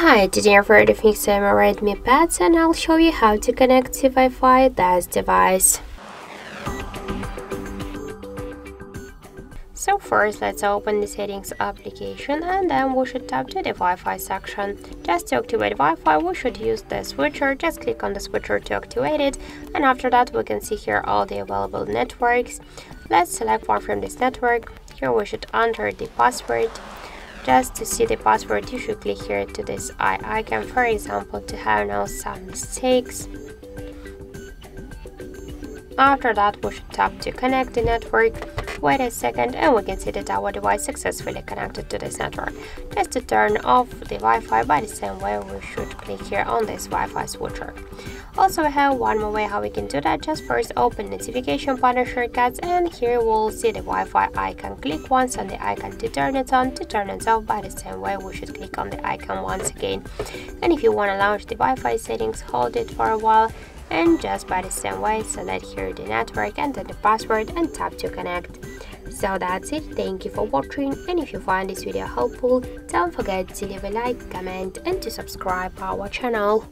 Hi, today I'm ready to fix my Redmi Pads and I'll show you how to connect to Wi-Fi this device. So first let's open the settings application and then we should tap to the Wi-Fi section. Just to activate Wi-Fi we should use the switcher, just click on the switcher to activate it and after that we can see here all the available networks. Let's select one from this network, here we should enter the password. Just to see the password you should click here to this eye icon for example to have no some mistakes. After that we should tap to connect the network Wait a second and we can see that our device successfully connected to this network. Just to turn off the Wi-Fi by the same way we should click here on this Wi-Fi switcher. Also we have one more way how we can do that, just first open notification panel shortcuts and here we'll see the Wi-Fi icon. Click once on the icon to turn it on, to turn it off by the same way we should click on the icon once again. And if you want to launch the Wi-Fi settings, hold it for a while and just by the same way select here the network and then the password and tap to connect. So that's it, thank you for watching and if you find this video helpful, don't forget to leave a like, comment and to subscribe our channel.